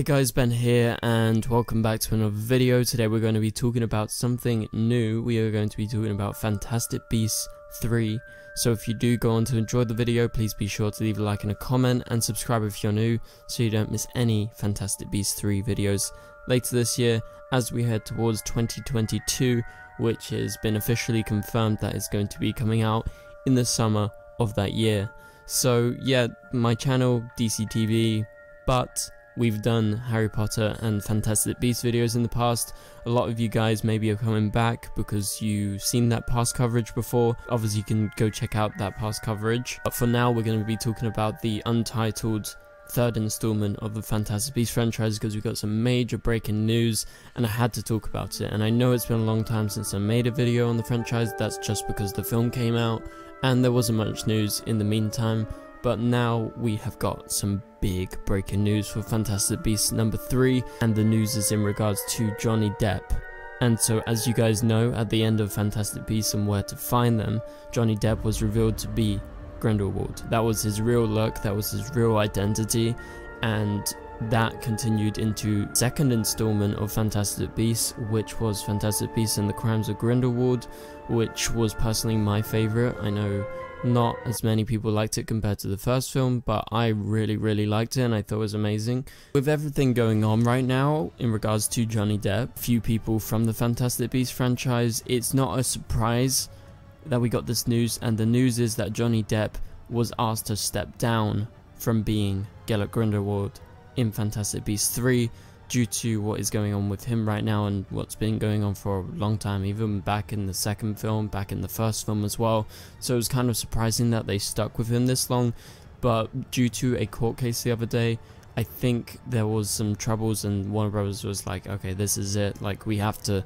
Hey guys, Ben here and welcome back to another video. Today we're going to be talking about something new. We are going to be talking about Fantastic Beasts 3. So if you do go on to enjoy the video, please be sure to leave a like and a comment and subscribe if you're new so you don't miss any Fantastic Beasts 3 videos later this year as we head towards 2022 which has been officially confirmed that it's going to be coming out in the summer of that year. So yeah, my channel, DCTV, but we've done Harry Potter and Fantastic Beasts videos in the past. A lot of you guys maybe are coming back because you've seen that past coverage before. Obviously you can go check out that past coverage. But for now we're going to be talking about the untitled third installment of the Fantastic Beasts franchise because we got some major breaking news and I had to talk about it and I know it's been a long time since I made a video on the franchise that's just because the film came out and there wasn't much news in the meantime but now we have got some big breaking news for Fantastic Beasts number 3 and the news is in regards to Johnny Depp. And so as you guys know at the end of Fantastic Beasts and Where to Find Them, Johnny Depp was revealed to be Grindelwald. That was his real look, that was his real identity and that continued into second installment of Fantastic Beasts, which was Fantastic Beasts and the Crimes of Grindelwald, which was personally my favorite. I know not as many people liked it compared to the first film, but I really, really liked it and I thought it was amazing. With everything going on right now in regards to Johnny Depp, few people from the Fantastic Beasts franchise, it's not a surprise that we got this news, and the news is that Johnny Depp was asked to step down from being Gellert Grindelwald in Fantastic Beasts 3 due to what is going on with him right now and what's been going on for a long time, even back in the second film, back in the first film as well. So it was kind of surprising that they stuck with him this long, but due to a court case the other day, I think there was some troubles and Warner Brothers was like, okay, this is it, like we have to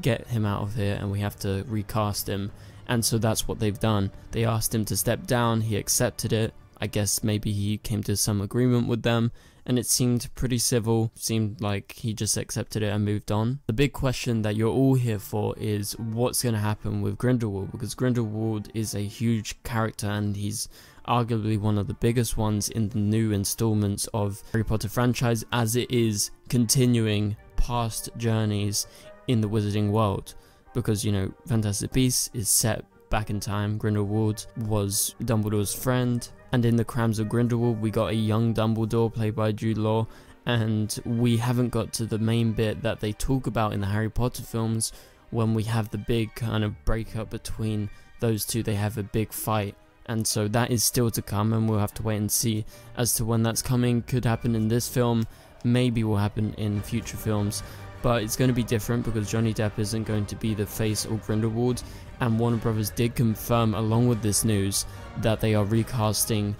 get him out of here and we have to recast him. And so that's what they've done. They asked him to step down, he accepted it. I guess maybe he came to some agreement with them and it seemed pretty civil, seemed like he just accepted it and moved on. The big question that you're all here for is what's going to happen with Grindelwald because Grindelwald is a huge character and he's arguably one of the biggest ones in the new installments of Harry Potter franchise as it is continuing past journeys in the wizarding world. Because you know Fantastic Beasts is set back in time. Grindelwald was Dumbledore's friend and in the Crimes of Grindelwald, we got a young Dumbledore played by Jude Law, and we haven't got to the main bit that they talk about in the Harry Potter films when we have the big kind of breakup between those two. They have a big fight, and so that is still to come, and we'll have to wait and see as to when that's coming. Could happen in this film, maybe will happen in future films but it's going to be different because Johnny Depp isn't going to be the face of Grindelwald, and Warner Brothers did confirm along with this news that they are recasting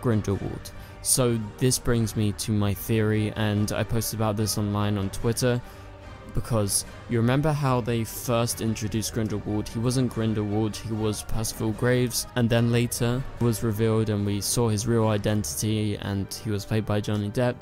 Grindelwald. So this brings me to my theory, and I posted about this online on Twitter, because you remember how they first introduced Grindelwald, he wasn't Grindelwald, he was Percival Graves, and then later was revealed and we saw his real identity and he was played by Johnny Depp,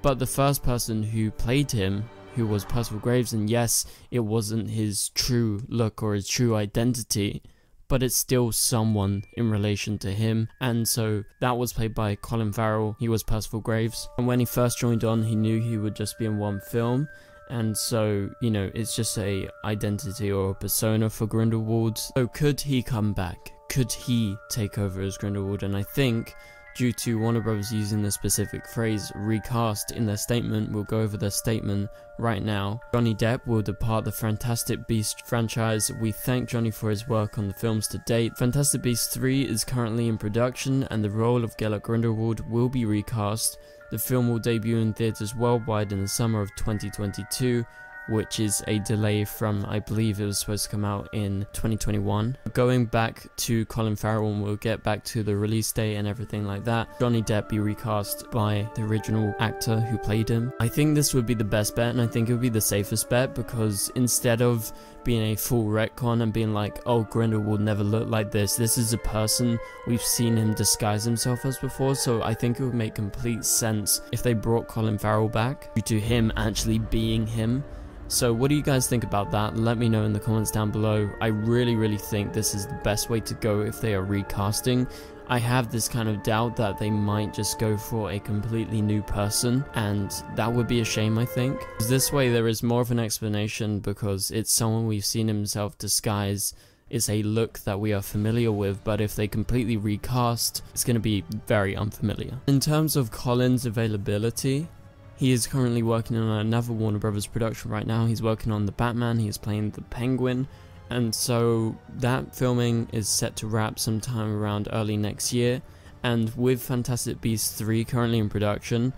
but the first person who played him who was Percival Graves, and yes, it wasn't his true look or his true identity, but it's still someone in relation to him. And so that was played by Colin Farrell. He was Percival Graves. And when he first joined on, he knew he would just be in one film. And so, you know, it's just a identity or a persona for Grindelwald. So could he come back? Could he take over as Grindelwald? And I think due to Warner Bros. using the specific phrase recast in their statement. We'll go over their statement right now. Johnny Depp will depart the Fantastic Beasts franchise. We thank Johnny for his work on the films to date. Fantastic Beasts 3 is currently in production and the role of Gellert Grindelwald will be recast. The film will debut in theatres worldwide in the summer of 2022 which is a delay from, I believe it was supposed to come out in 2021. Going back to Colin Farrell, and we'll get back to the release date and everything like that, Johnny Depp be recast by the original actor who played him. I think this would be the best bet, and I think it would be the safest bet, because instead of being a full retcon and being like, oh, Grindelwald never looked like this, this is a person we've seen him disguise himself as before, so I think it would make complete sense if they brought Colin Farrell back due to him actually being him so what do you guys think about that? Let me know in the comments down below. I really, really think this is the best way to go if they are recasting. I have this kind of doubt that they might just go for a completely new person, and that would be a shame, I think. This way, there is more of an explanation because it's someone we've seen himself disguise. It's a look that we are familiar with, but if they completely recast, it's going to be very unfamiliar. In terms of Colin's availability, he is currently working on another Warner Brothers production right now. He's working on the Batman, he's playing the Penguin, and so that filming is set to wrap sometime around early next year. And with Fantastic Beasts 3 currently in production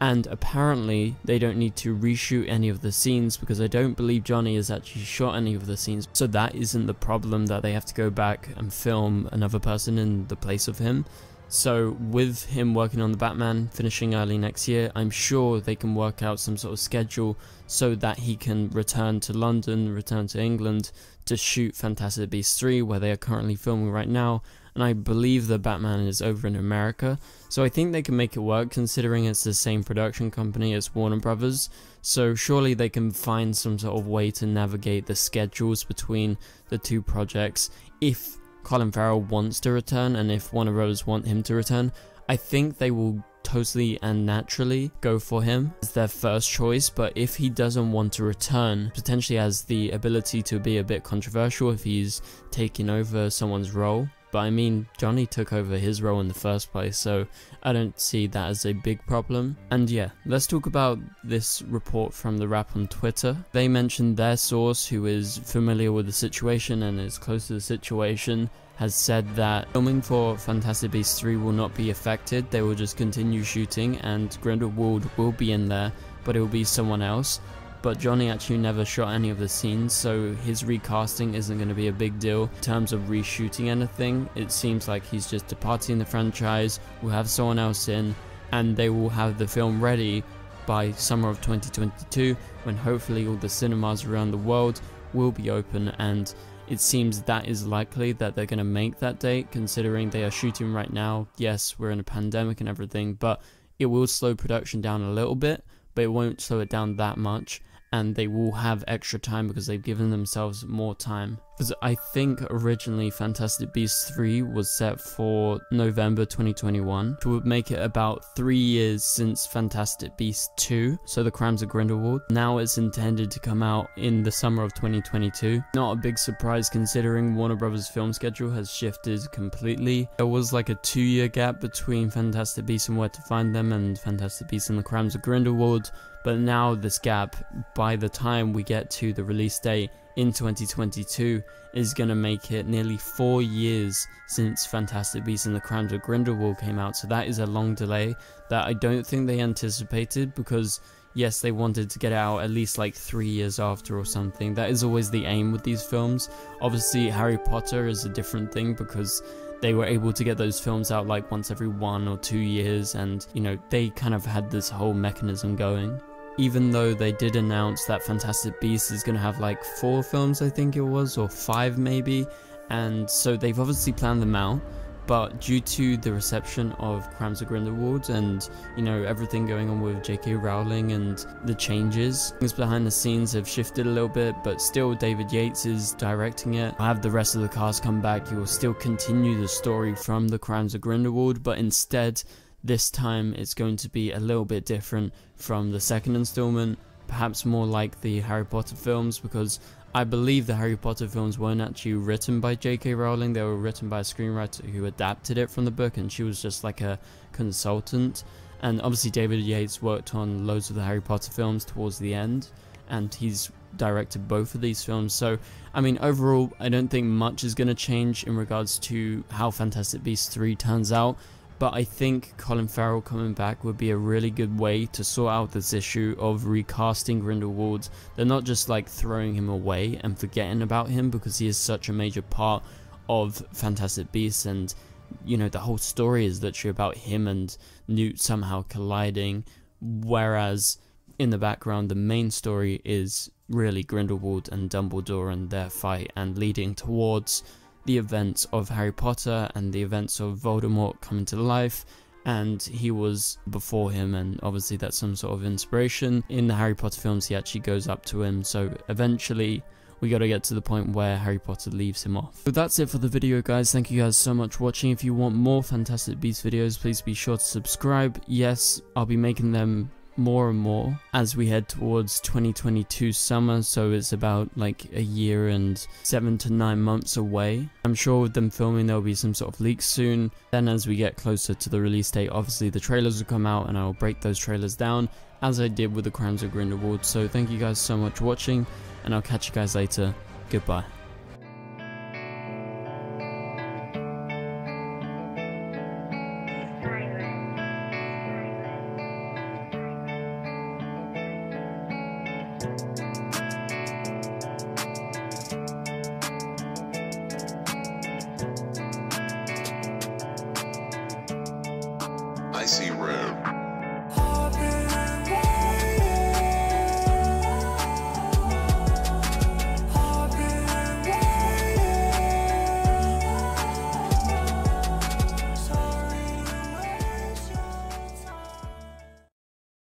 and apparently they don't need to reshoot any of the scenes because I don't believe Johnny has actually shot any of the scenes. So that isn't the problem that they have to go back and film another person in the place of him so with him working on the Batman finishing early next year, I'm sure they can work out some sort of schedule so that he can return to London, return to England to shoot Fantastic Beasts 3 where they are currently filming right now and I believe the Batman is over in America. So I think they can make it work considering it's the same production company as Warner Brothers. So surely they can find some sort of way to navigate the schedules between the two projects if Colin Farrell wants to return and if Warner Bros. want him to return, I think they will totally and naturally go for him as their first choice but if he doesn't want to return potentially has the ability to be a bit controversial if he's taking over someone's role but I mean, Johnny took over his role in the first place, so I don't see that as a big problem. And yeah, let's talk about this report from the Wrap on Twitter. They mentioned their source, who is familiar with the situation and is close to the situation, has said that filming for Fantastic Beasts 3 will not be affected, they will just continue shooting and Grindelwald will be in there, but it will be someone else but Johnny actually never shot any of the scenes, so his recasting isn't going to be a big deal. In terms of reshooting anything, it seems like he's just departing the franchise, we'll have someone else in, and they will have the film ready by summer of 2022, when hopefully all the cinemas around the world will be open and it seems that is likely that they're going to make that date considering they are shooting right now. Yes, we're in a pandemic and everything, but it will slow production down a little bit, but it won't slow it down that much and they will have extra time because they've given themselves more time. Because I think originally Fantastic Beasts 3 was set for November 2021, which would make it about three years since Fantastic Beasts 2, so The Crimes of Grindelwald. Now it's intended to come out in the summer of 2022. Not a big surprise considering Warner Brothers' film schedule has shifted completely. There was like a two year gap between Fantastic Beasts and Where to Find Them and Fantastic Beasts and The Crimes of Grindelwald, but now this gap, by the time we get to the release date in 2022, is going to make it nearly four years since Fantastic Beasts and the Crimes of Grindelwald came out. So that is a long delay that I don't think they anticipated because yes, they wanted to get out at least like three years after or something. That is always the aim with these films. Obviously, Harry Potter is a different thing because they were able to get those films out like once every one or two years, and you know, they kind of had this whole mechanism going even though they did announce that Fantastic Beasts is going to have like four films, I think it was, or five maybe, and so they've obviously planned them out. But due to the reception of Crimes of Grindelwald and you know everything going on with J.K. Rowling and the changes, things behind the scenes have shifted a little bit. But still, David Yates is directing it. I have the rest of the cast come back. He will still continue the story from the Crimes of Grindelwald, but instead this time it's going to be a little bit different from the second installment, perhaps more like the Harry Potter films because I believe the Harry Potter films weren't actually written by J.K. Rowling, they were written by a screenwriter who adapted it from the book and she was just like a consultant. And obviously David Yates worked on loads of the Harry Potter films towards the end and he's directed both of these films. So, I mean, overall, I don't think much is going to change in regards to how Fantastic Beasts 3 turns out but I think Colin Farrell coming back would be a really good way to sort out this issue of recasting Grindelwald. They're not just like throwing him away and forgetting about him because he is such a major part of Fantastic Beasts and you know the whole story is literally about him and Newt somehow colliding whereas in the background the main story is really Grindelwald and Dumbledore and their fight and leading towards the events of Harry Potter and the events of Voldemort coming to life and he was before him and obviously that's some sort of inspiration in the harry potter films he actually goes up to him so eventually we gotta get to the point where Harry Potter leaves him off. So that's it for the video guys, thank you guys so much for watching. If you want more Fantastic Beasts videos, please be sure to subscribe. Yes, I'll be making them more and more as we head towards 2022 summer. So it's about like a year and seven to nine months away. I'm sure with them filming there'll be some sort of leaks soon. Then as we get closer to the release date obviously the trailers will come out and i'll break those trailers down as i did with the crimes of grindelwald so thank you guys so much for watching and i'll catch you guys later. Goodbye I see red.